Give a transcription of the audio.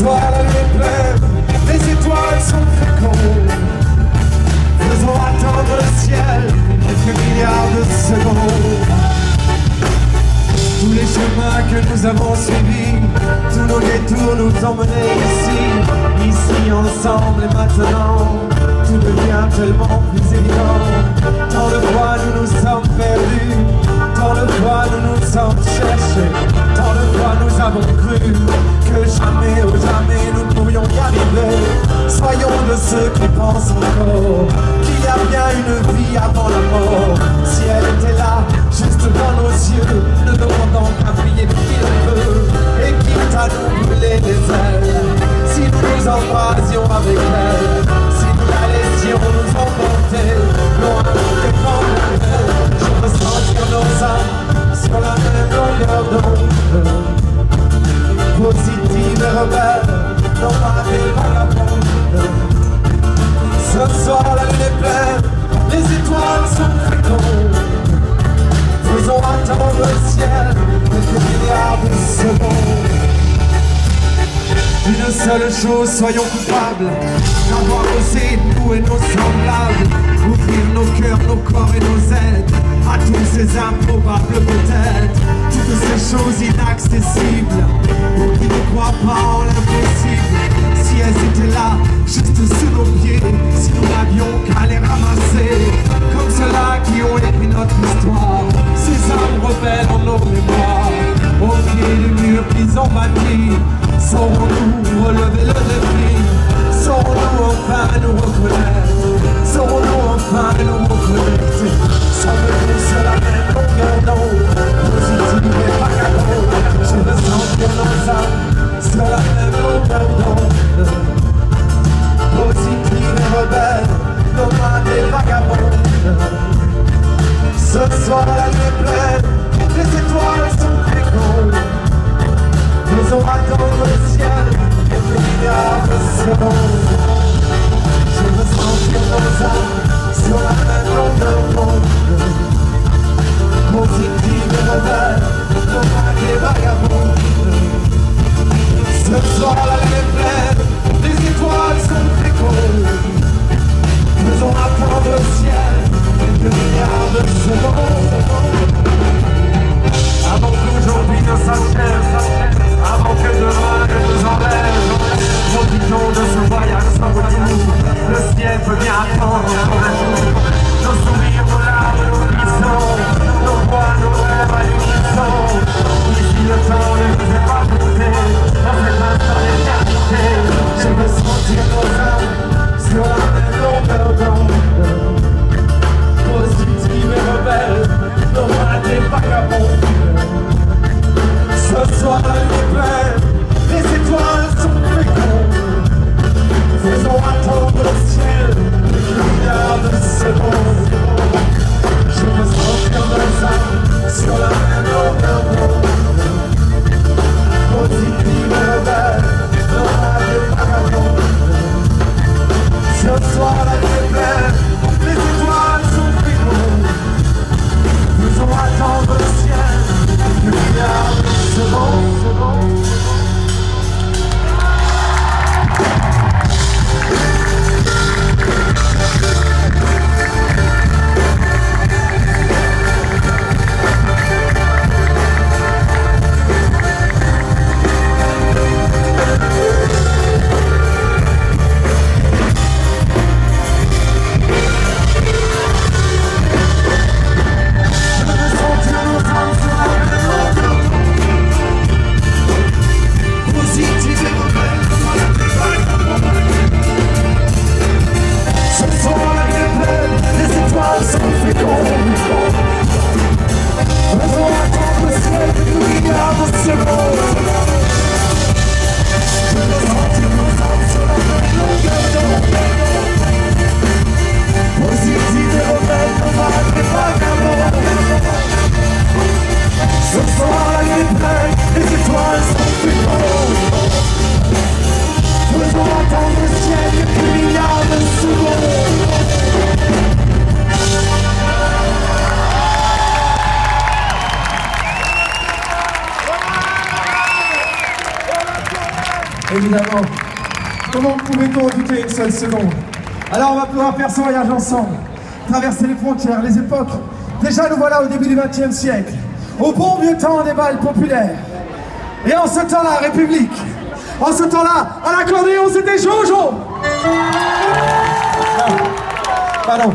soirée est pleine, les étoiles sont fécondes. Faisons attendre le ciel quelques milliards de secondes. Tous les chemins que nous avons suivis, tous nos détours nous emmenaient ici, ici ensemble et maintenant. Tout devient tellement plus évident. Tant de fois nous nous sommes perdus, tant de fois nous nous sommes cherchés, tant de fois nous avons cru son nom, qu'il y a bien une Soir la lune est pleine, les étoiles sont fécondes. Faisons attendre le ciel quelques milliards de secondes. Une seule chose, soyons coupables d'avoir osé nous et nos semblables ouvrir nos cœurs, nos corps et nos aides à tous ces improbables peut-être, toutes ces choses inaccessibles mur Saurons-nous relever le défi, saurons-nous enfin nous reconnaître, saurons-nous enfin nous reconnecter, sommes-nous sur la même longueur d'onde, positive et vagabonde, je veux sentir nos âmes sur la même longueur d'onde, oh. Évidemment, comment pouvait-on douter une seule seconde? Alors on va pouvoir faire ce voyage ensemble, traverser les frontières, les époques. Déjà nous voilà au début du XXe siècle, au bon vieux temps des balles populaires. Et en ce temps-là, République, en ce temps-là, à l'accordéon, c'était Jojo Pardon.